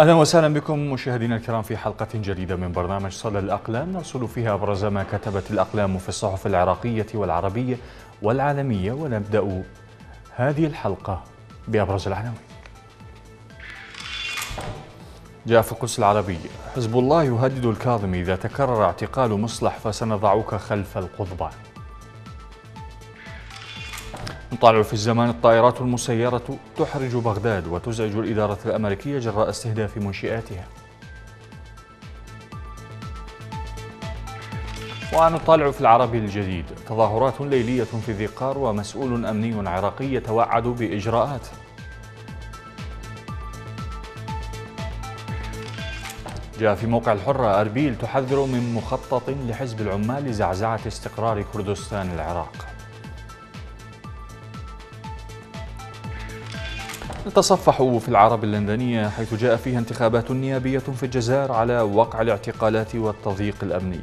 أهلا وسهلا بكم مشاهدينا الكرام في حلقة جديدة من برنامج صدى الأقلام نرصد فيها أبرز ما كتبت الأقلام في الصحف العراقية والعربية والعالمية ونبدأ هذه الحلقة بأبرز العناوين. جاء في القدس العربية حزب الله يهدد الكاظمي إذا تكرر اعتقال مصلح فسنضعك خلف القضبان نطالع في الزمان الطائرات المسيرة تحرج بغداد وتزعج الإدارة الأمريكية جراء استهداف منشئاتها. ونطالع في العربي الجديد. تظاهرات ليلية في ذقار ومسؤول أمني عراقي يتوعد بإجراءات. جاء في موقع الحرة أربيل تحذر من مخطط لحزب العمال لزعزعة استقرار كردستان العراق. نتصفح في العرب اللندنية حيث جاء فيها انتخابات نيابية في الجزائر على وقع الاعتقالات والتضييق الأمني.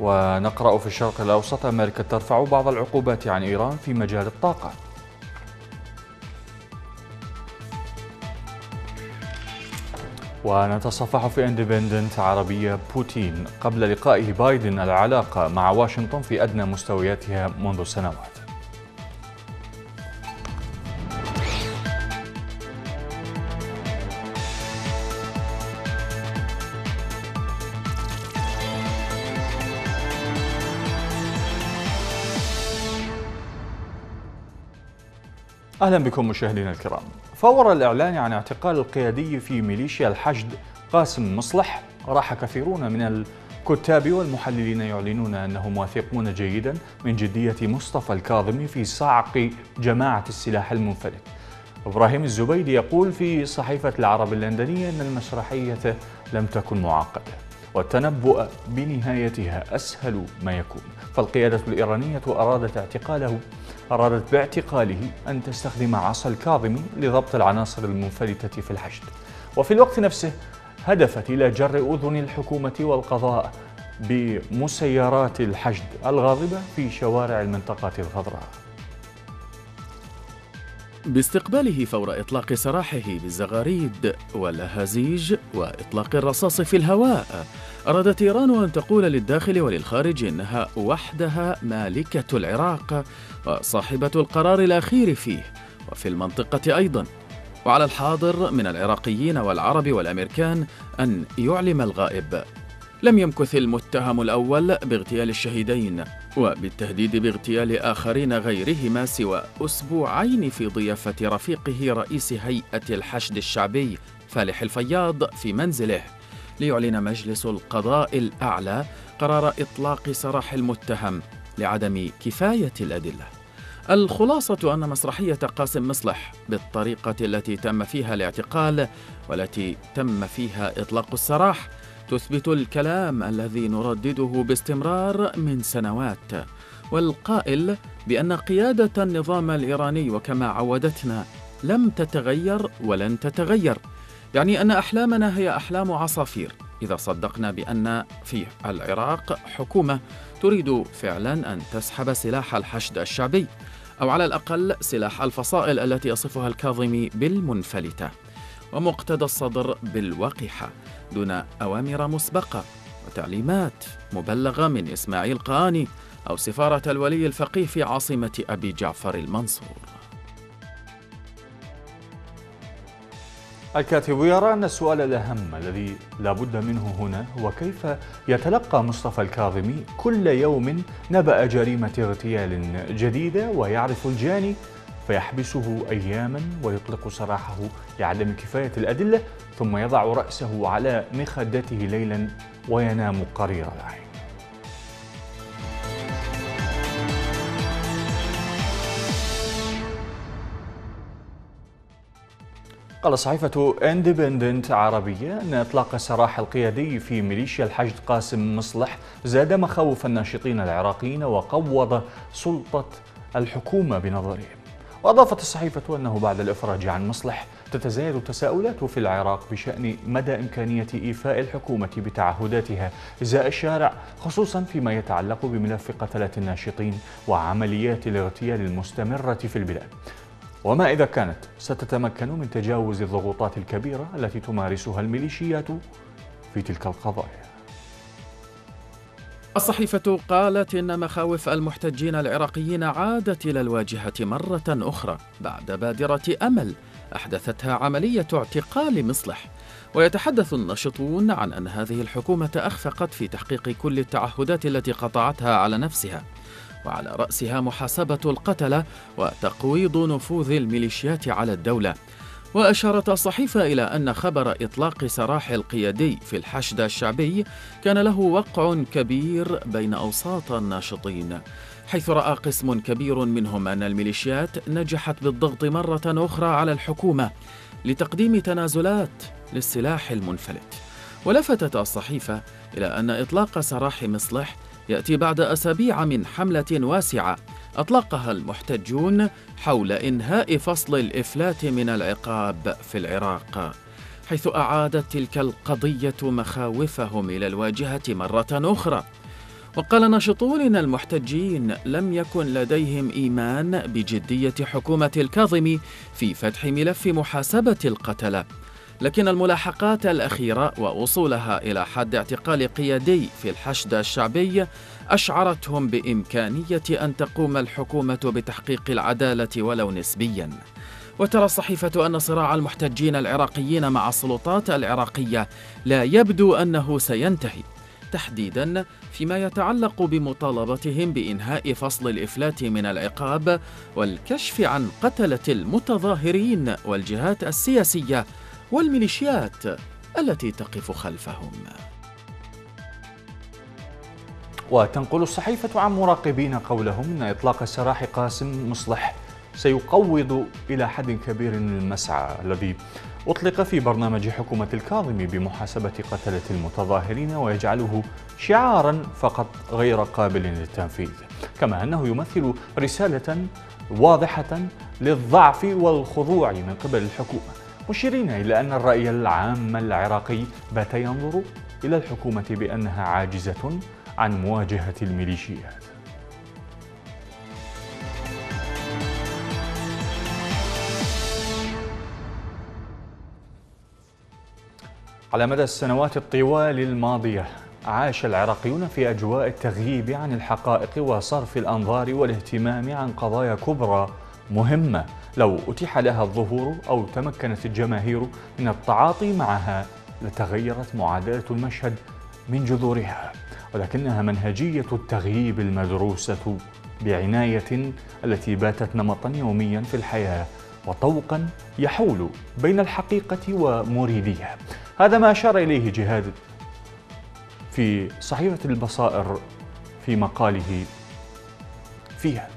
ونقرأ في الشرق الأوسط أمريكا ترفع بعض العقوبات عن إيران في مجال الطاقة. ونتصفح في اندبندنت عربية بوتين قبل لقائه بايدن العلاقة مع واشنطن في أدنى مستوياتها منذ سنوات. أهلا بكم مشاهدينا الكرام. فور الإعلان عن اعتقال القيادي في ميليشيا الحشد قاسم مصلح راح كثيرون من الكتاب والمحللين يعلنون أنهم واثقون جيدا من جدية مصطفى الكاظمي في صعق جماعة السلاح المنفلت. إبراهيم الزبيدي يقول في صحيفة العرب اللندنية أن المسرحية لم تكن معقدة. والتنبؤ بنهايتها أسهل ما يكون. فالقيادة الإيرانية أرادت اعتقاله أرادت باعتقاله أن تستخدم عصا الكاظمي لضبط العناصر المنفلتة في الحشد. وفي الوقت نفسه هدفت إلى جر أذن الحكومة والقضاء بمسيرات الحشد الغاضبة في شوارع المنطقة الخضراء. باستقباله فور إطلاق سراحه بالزغاريد والهزيج وإطلاق الرصاص في الهواء. أرادت إيران أن تقول للداخل وللخارج إنها وحدها مالكة العراق وصاحبة القرار الأخير فيه وفي المنطقة أيضا. وعلى الحاضر من العراقيين والعرب والأمريكان أن يعلم الغائب لم يمكث المتهم الأول باغتيال الشهيدين وبالتهديد باغتيال آخرين غيرهما سوى أسبوعين في ضيافة رفيقه رئيس هيئة الحشد الشعبي فالح الفياض في منزله. ليعلن مجلس القضاء الأعلى قرار إطلاق سراح المتهم لعدم كفاية الأدلة. الخلاصة أن مسرحية قاسم مصلح بالطريقة التي تم فيها الاعتقال والتي تم فيها إطلاق السراح تثبت الكلام الذي نردده باستمرار من سنوات. والقائل بأن قيادة النظام الإيراني وكما عودتنا لم تتغير ولن تتغير. يعني أن أحلامنا هي أحلام عصافير. إذا صدقنا بأن في العراق حكومة تريد فعلا أن تسحب سلاح الحشد الشعبي أو على الأقل سلاح الفصائل التي يصفها الكاظمي بالمنفلتة. ومقتدى الصدر بالوقحة دون أوامر مسبقة وتعليمات مبلغة من إسماعيل قاني أو سفارة الولي الفقيه في عاصمة أبي جعفر المنصور. الكاتب يرى أن السؤال الأهم الذي لا بد منه هنا هو كيف يتلقى مصطفى الكاظمي كل يوم نبأ جريمة اغتيال جديدة ويعرف الجاني فيحبسه أياما ويطلق سراحه لعدم كفاية الأدلة ثم يضع رأسه على مخدته ليلا وينام قرير العين. قال صحيفة اندبندنت عربية أن إطلاق سراح القيادي في ميليشيا الحشد قاسم مصلح زاد مخاوف الناشطين العراقيين وقوض سلطة الحكومة بنظرهم. وأضافت الصحيفة أنه بعد الإفراج عن مصلح تتزايد التساؤلات في العراق بشأن مدى إمكانية إيفاء الحكومة بتعهداتها. إزاء الشارع خصوصا فيما يتعلق بملف قتلة الناشطين وعمليات الاغتيال المستمرة في البلاد. وما إذا كانت ستتمكن من تجاوز الضغوطات الكبيرة التي تمارسها الميليشيات في تلك القضايا. الصحيفة قالت إن مخاوف المحتجين العراقيين عادت إلى الواجهة مرة أخرى بعد بادرة أمل أحدثتها عملية اعتقال مصلح. ويتحدث الناشطون عن أن هذه الحكومة أخفقت في تحقيق كل التعهدات التي قطعتها على نفسها. وعلى رأسها محاسبة القتلة وتقويض نفوذ الميليشيات على الدولة. وأشارت الصحيفة إلى أن خبر إطلاق سراح القيادي في الحشد الشعبي كان له وقع كبير بين أوساط الناشطين حيث رأى قسم كبير منهم أن الميليشيات نجحت بالضغط مرة أخرى على الحكومة لتقديم تنازلات للسلاح المنفلت. ولفتت الصحيفة إلى أن إطلاق سراح مصلح يأتي بعد أسابيع من حملة واسعة. أطلقها المحتجون حول إنهاء فصل الإفلات من العقاب في العراق حيث أعادت تلك القضية مخاوفهم إلى الواجهة مرة أخرى. وقال ناشطون إن المحتجين لم يكن لديهم إيمان بجدية حكومة الكاظمي في فتح ملف محاسبة القتلة لكن الملاحقات الأخيرة ووصولها إلى حد اعتقال قيادي في الحشد الشعبي أشعرتهم بإمكانية أن تقوم الحكومة بتحقيق العدالة ولو نسبياً. وترى الصحيفة أن صراع المحتجين العراقيين مع السلطات العراقية لا يبدو أنه سينتهي تحديدا فيما يتعلق بمطالبتهم بإنهاء فصل الإفلات من العقاب والكشف عن قتلة المتظاهرين والجهات السياسية والميليشيات التي تقف خلفهم. وتنقل الصحيفة عن مراقبين قولهم أن إطلاق سراح قاسم مصلح سيقوض إلى حد كبير المسعى الذي أطلق في برنامج حكومة الكاظم بمحاسبة قتلة المتظاهرين ويجعله شعارا فقط غير قابل للتنفيذ. كما أنه يمثل رسالة واضحة للضعف والخضوع من قبل الحكومة. مشيرين إلى أن الرأي العام العراقي بات ينظر إلى الحكومة بأنها عاجزة عن مواجهة الميليشيات. على مدى السنوات الطوال الماضية عاش العراقيون في أجواء التغييب عن الحقائق وصرف الأنظار والاهتمام عن قضايا كبرى مهمة. لو أتيح لها الظهور أو تمكنت الجماهير من التعاطي معها لتغيرت معادلة المشهد من جذورها. ولكنها منهجية التغييب المدروسة بعناية التي باتت نمطا يوميا في الحياة وطوقا يحول بين الحقيقة ومريديها. هذا ما أشار إليه جهاد في صحيفة البصائر في مقاله فيها.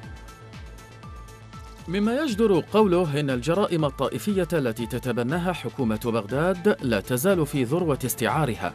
مما يجدر قوله إن الجرائم الطائفية التي تتبناها حكومة بغداد لا تزال في ذروة استعارها.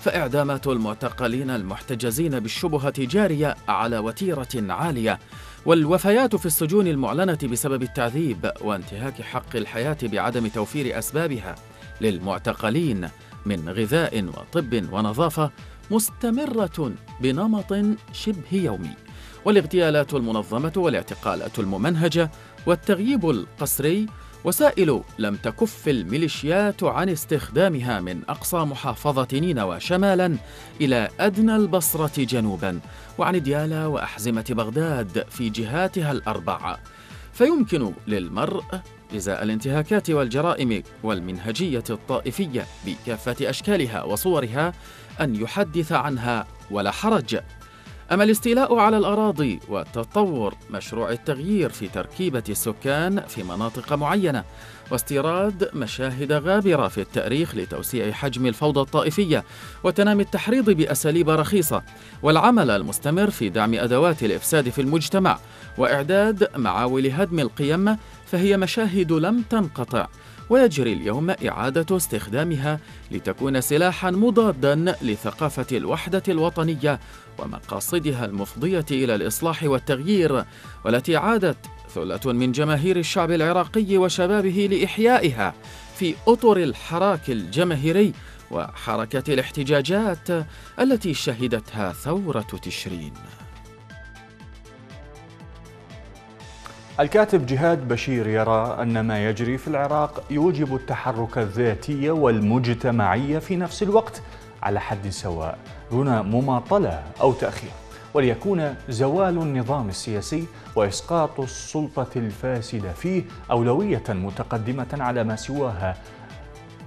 فإعدامات المعتقلين المحتجزين بالشبهة جارية على وتيرة عالية. والوفيات في السجون المعلنة بسبب التعذيب وانتهاك حق الحياة بعدم توفير أسبابها للمعتقلين من غذاء وطب ونظافة مستمرة بنمط شبه يومي. والاغتيالات المنظمة والاعتقالات الممنهجة والتغييب القسري وسائل لم تكف الميليشيات عن استخدامها من أقصى محافظة نينوى شمالا إلى أدنى البصرة جنوبا وعن ديالا وأحزمة بغداد في جهاتها الأربعة فيمكن للمرء إزاء الانتهاكات والجرائم والمنهجية الطائفية بكافة أشكالها وصورها أن يحدث عنها ولا حرج. أما الاستيلاء على الأراضي وتطور مشروع التغيير في تركيبة السكان في مناطق معينة واستيراد مشاهد غابرة في التأريخ لتوسيع حجم الفوضى الطائفية وتنامي التحريض بأساليب رخيصة والعمل المستمر في دعم أدوات الإفساد في المجتمع وإعداد معاول هدم القيم فهي مشاهد لم تنقطع. ويجري اليوم إعادة استخدامها لتكون سلاحا مضادا لثقافة الوحدة الوطنية ومقاصدها المفضية إلى الإصلاح والتغيير والتي عادت ثلة من جماهير الشعب العراقي وشبابه لإحيائها في أطر الحراك الجماهيري وحركة الاحتجاجات التي شهدتها ثورة تشرين. الكاتب جهاد بشير يرى أن ما يجري في العراق يوجب التحرك الذاتي والمجتمعي في نفس الوقت على حد سواء. دون مماطلة أو تأخير وليكون زوال النظام السياسي وإسقاط السلطة الفاسدة فيه أولوية متقدمة على ما سواها.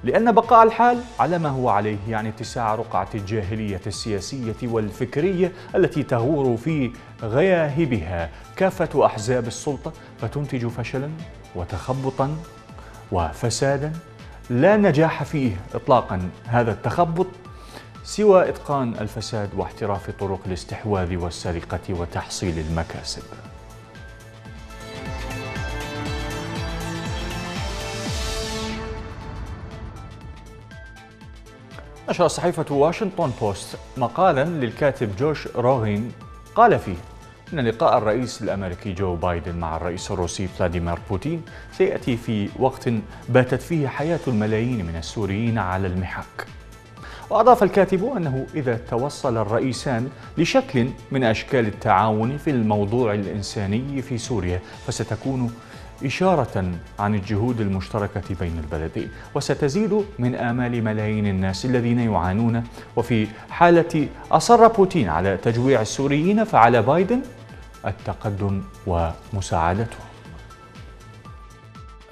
لأن بقاء الحال على ما هو عليه يعني اتساع رقعة الجاهلية السياسية والفكرية التي تغور في غياهبها. كافة أحزاب السلطة فتنتج فشلا وتخبطا وفسادا. لا نجاح فيه إطلاقا هذا التخبط. سوى إتقان الفساد واحتراف طرق الاستحواذ والسرقة وتحصيل المكاسب. نشرت صحيفة واشنطن بوست مقالا للكاتب جوش روغين قال فيه إن لقاء الرئيس الأمريكي جو بايدن مع الرئيس الروسي فلاديمير بوتين سيأتي في وقت باتت فيه حياة الملايين من السوريين على المحك. وأضاف الكاتب أنه إذا توصل الرئيسان لشكل من أشكال التعاون في الموضوع الإنساني في سوريا فستكون إشارة عن الجهود المشتركة بين البلدين وستزيد من آمال ملايين الناس الذين يعانون. وفي حالة أصر بوتين على تجويع السوريين فعلى بايدن التقدم ومساعدتهم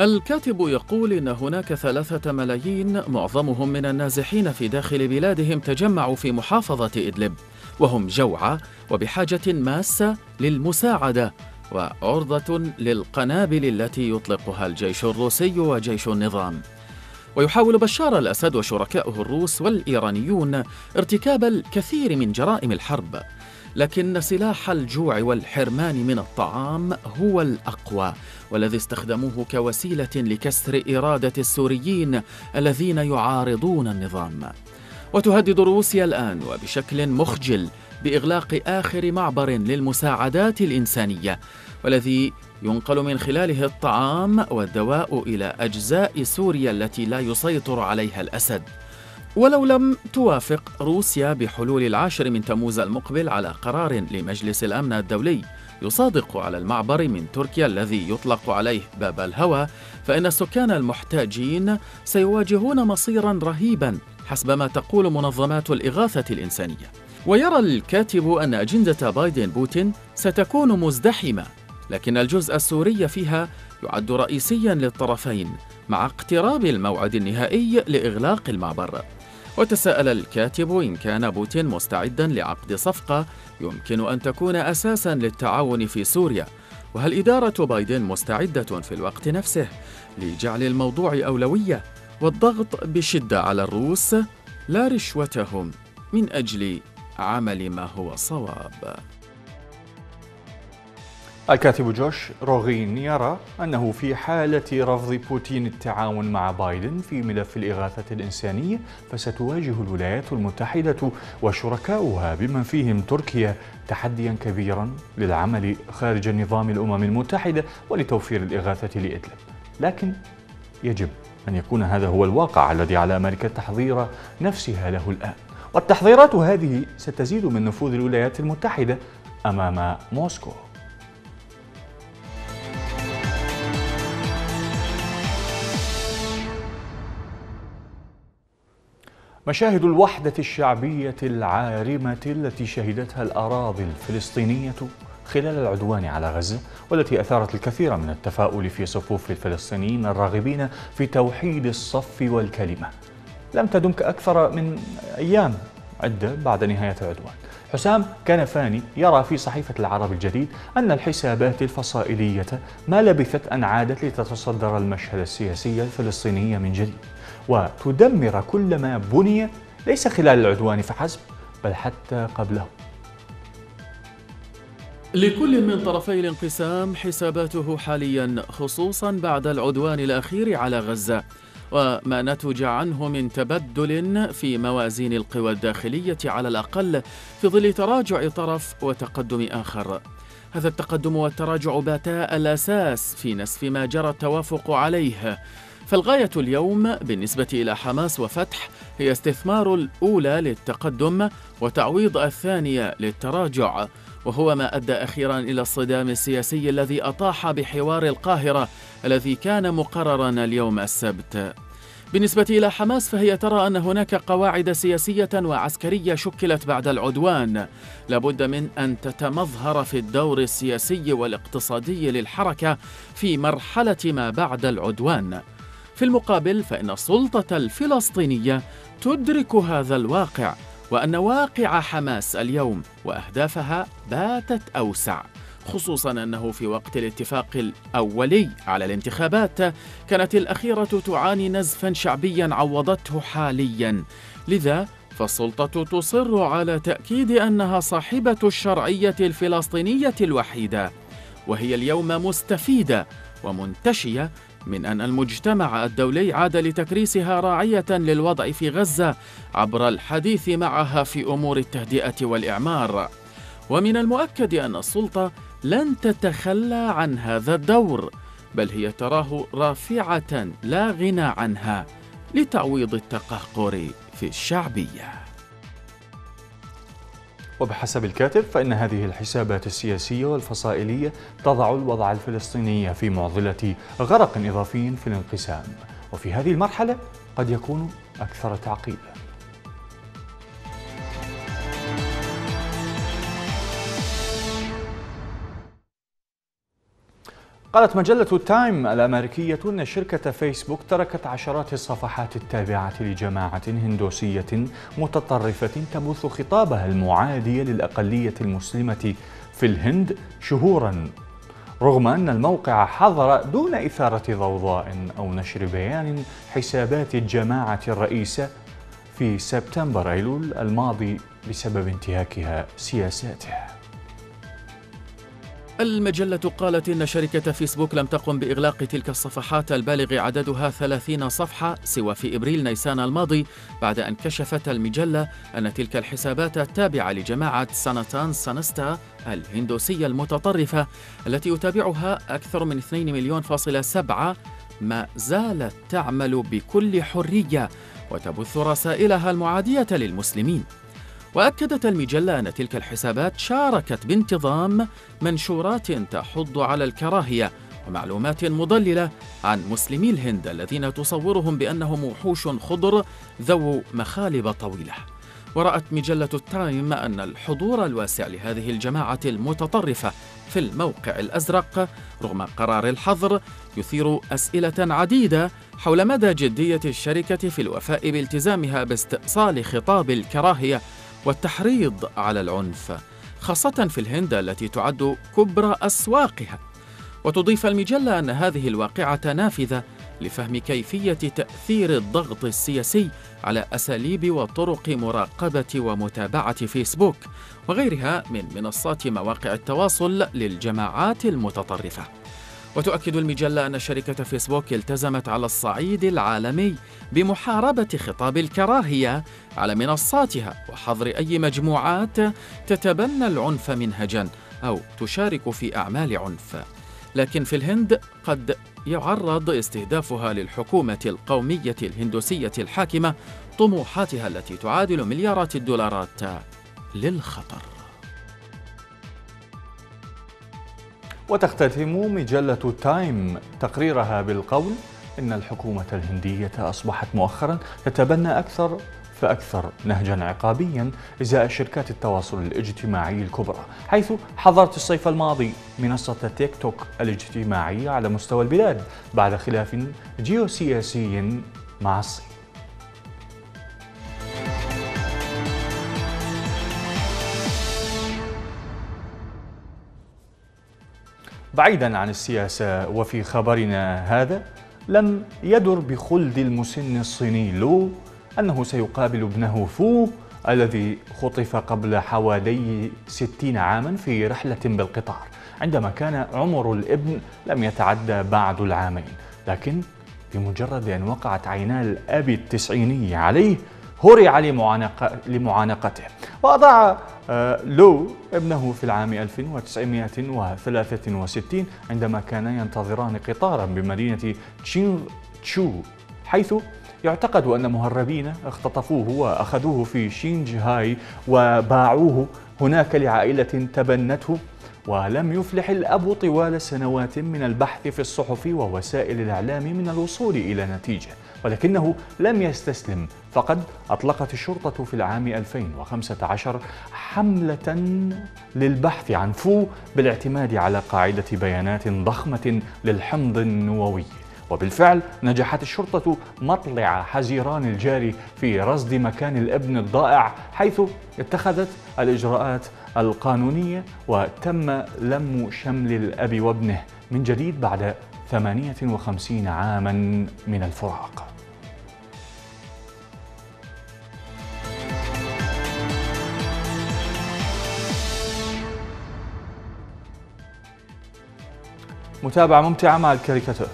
الكاتب يقول إن هناك ثلاثة ملايين معظمهم من النازحين في داخل بلادهم تجمعوا في محافظة إدلب وهم جوعى وبحاجة ماسة للمساعدة وعرضة للقنابل التي يطلقها الجيش الروسي وجيش النظام. ويحاول بشار الأسد وشركائه الروس والإيرانيون ارتكاب الكثير من جرائم الحرب. لكن سلاح الجوع والحرمان من الطعام هو الأقوى والذي استخدموه كوسيلة لكسر إرادة السوريين الذين يعارضون النظام. وتهدد روسيا الآن وبشكل مخجل بإغلاق آخر معبر للمساعدات الإنسانية والذي ينقل من خلاله الطعام والدواء إلى أجزاء سوريا التي لا يسيطر عليها الأسد. ولو لم توافق روسيا بحلول العاشر من تموز المقبل على قرار لمجلس الأمن الدولي يصادق على المعبر من تركيا الذي يطلق عليه باب الهوى فإن السكان المحتاجين سيواجهون مصيرا رهيبا حسب ما تقول منظمات الإغاثة الإنسانية. ويرى الكاتب أن أجندة بايدن بوتين ستكون مزدحمة لكن الجزء السوري فيها يعد رئيسيا للطرفين مع اقتراب الموعد النهائي لإغلاق المعبر. وتساءل الكاتب إن كان بوتين مستعدا لعقد صفقة يمكن أن تكون أساسا للتعاون في سوريا. وهل إدارة بايدن مستعدة في الوقت نفسه لجعل الموضوع أولوية والضغط بشدة على الروس؟ لا رشوتهم من أجل عمل ما هو صواب. الكاتب جوش روغين يرى أنه في حالة رفض بوتين التعاون مع بايدن في ملف الإغاثة الإنسانية فستواجه الولايات المتحدة وشركاؤها بمن فيهم تركيا تحديا كبيرا للعمل خارج نظام الأمم المتحدة ولتوفير الإغاثة لإدلب لكن يجب أن يكون هذا هو الواقع الذي على أمريكا تحضير نفسها له الآن. والتحضيرات هذه ستزيد من نفوذ الولايات المتحدة أمام موسكو. مشاهد الوحدة الشعبية العارمة التي شهدتها الأراضي الفلسطينية خلال العدوان على غزة والتي أثارت الكثير من التفاؤل في صفوف الفلسطينيين الراغبين في توحيد الصف والكلمة. لم تدم أكثر من أيام عدة بعد نهاية العدوان. حسام كنفاني يرى في صحيفة العرب الجديد أن الحسابات الفصائلية ما لبثت أن عادت لتتصدر المشهد السياسي الفلسطيني من جديد. وتدمر كل ما بني ليس خلال العدوان فحسب بل حتى قبله. لكل من طرفي الانقسام حساباته حاليا خصوصا بعد العدوان الأخير على غزة. وما نتج عنه من تبدل في موازين القوى الداخلية على الأقل في ظل تراجع طرف وتقدم آخر. هذا التقدم والتراجع باتا الأساس في نسف ما جرى التوافق عليه. فالغاية اليوم بالنسبة إلى حماس وفتح هي استثمار الأولى للتقدم وتعويض الثانية للتراجع. وهو ما أدى أخيرا إلى الصدام السياسي الذي أطاح بحوار القاهرة الذي كان مقررا اليوم السبت. بالنسبة إلى حماس فهي ترى أن هناك قواعد سياسية وعسكرية شكلت بعد العدوان. لابد من أن تتمظهر في الدور السياسي والاقتصادي للحركة في مرحلة ما بعد العدوان. في المقابل فإن السلطة الفلسطينية تدرك هذا الواقع وأن واقع حماس اليوم وأهدافها باتت أوسع خصوصا أنه في وقت الاتفاق الأولي على الانتخابات كانت الأخيرة تعاني نزفا شعبيا عوضته حاليا. لذا فالسلطة تصر على تأكيد أنها صاحبة الشرعية الفلسطينية الوحيدة وهي اليوم مستفيدة ومنتشية من أن المجتمع الدولي عاد لتكريسها راعية للوضع في غزة عبر الحديث معها في أمور التهدئة والإعمار. ومن المؤكد أن السلطة لن تتخلى عن هذا الدور بل هي تراه رافعة لا غنى عنها لتعويض التقهقر في الشعبية. وبحسب الكاتب فإن هذه الحسابات السياسية والفصائلية تضع الوضع الفلسطيني في معضلة غرق إضافي في الانقسام. وفي هذه المرحلة قد يكون أكثر تعقيدا قالت مجلة التايم الأمريكية أن شركة فيسبوك تركت عشرات الصفحات التابعة لجماعة هندوسية متطرفة تبث خطابها المعادي للأقلية المسلمة في الهند شهورا رغم أن الموقع حظر دون إثارة ضوضاء أو نشر بيان حسابات الجماعة الرئيسة في سبتمبر أيلول الماضي بسبب انتهاكها سياساتها. المجلة قالت إن شركة فيسبوك لم تقم بإغلاق تلك الصفحات البالغ عددها 30 صفحة سوى في إبريل نيسان الماضي بعد أن كشفت المجلة أن تلك الحسابات التابعة لجماعة ساناتان سانستا الهندوسية المتطرفة التي يتابعها أكثر من 2 مليون فاصلة سبعة ما زالت تعمل بكل حرية وتبث رسائلها المعادية للمسلمين. وأكدت المجلة أن تلك الحسابات شاركت بانتظام منشورات تحض على الكراهية ومعلومات مضللة عن مسلمي الهند الذين تصورهم بأنهم وحوش خضر ذو مخالب طويلة. ورأت مجلة التايم أن الحضور الواسع لهذه الجماعة المتطرفة في الموقع الأزرق رغم قرار الحظر يثير أسئلة عديدة حول مدى جدية الشركة في الوفاء بالتزامها باستئصال خطاب الكراهية والتحريض على العنف خاصة في الهند التي تعد كبرى أسواقها. وتضيف المجلة أن هذه الواقعة نافذة لفهم كيفية تأثير الضغط السياسي على أساليب وطرق مراقبة ومتابعة فيسبوك وغيرها من منصات مواقع التواصل للجماعات المتطرفة. وتؤكد المجلة أن شركة فيسبوك التزمت على الصعيد العالمي بمحاربة خطاب الكراهية على منصاتها وحظر أي مجموعات تتبنى العنف منهجا أو تشارك في أعمال عنف. لكن في الهند قد يعرض استهدافها للحكومة القومية الهندوسية الحاكمة طموحاتها التي تعادل مليارات الدولارات للخطر. وتختتم مجلة تايم تقريرها بالقول إن الحكومة الهندية أصبحت مؤخرا تتبنى أكثر فأكثر نهجا عقابيا إزاء شركات التواصل الاجتماعي الكبرى حيث حظرت الصيف الماضي منصة تيك توك الاجتماعية على مستوى البلاد بعد خلاف جيوسياسي مع الصين. بعيدا عن السياسة وفي خبرنا هذا لم يدر بخلد المسن الصيني لو أنه سيقابل ابنه فو الذي خطف قبل حوالي ستين عاما في رحلة بالقطار عندما كان عمر الابن لم يتعدى بعد العامين. لكن بمجرد أن وقعت عينا الأب التسعيني عليه هرع لمعانقته. وأضاع آه، لو ابنه في العام 1963 عندما كانا ينتظران قطارا بمدينة تشينغ تشو حيث يعتقد أن مهربين اختطفوه وأخذوه في شينجهاي وباعوه هناك لعائلة تبنته ولم يفلح الأب طوال سنوات من البحث في الصحف ووسائل الإعلام من الوصول إلى نتيجة ولكنه لم يستسلم فقد أطلقت الشرطة في العام 2015 حملة للبحث عن فو بالاعتماد على قاعدة بيانات ضخمة للحمض النووي. وبالفعل نجحت الشرطة مطلع حزيران الجاري في رصد مكان الابن الضائع حيث اتخذت الإجراءات القانونية وتم لم شمل الأب وابنه من جديد بعد 58 عاما من الفراق. متابعة ممتعة مع الكاريكاتير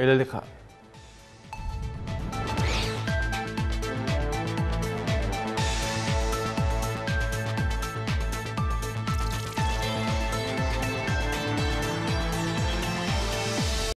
إلى اللقاء.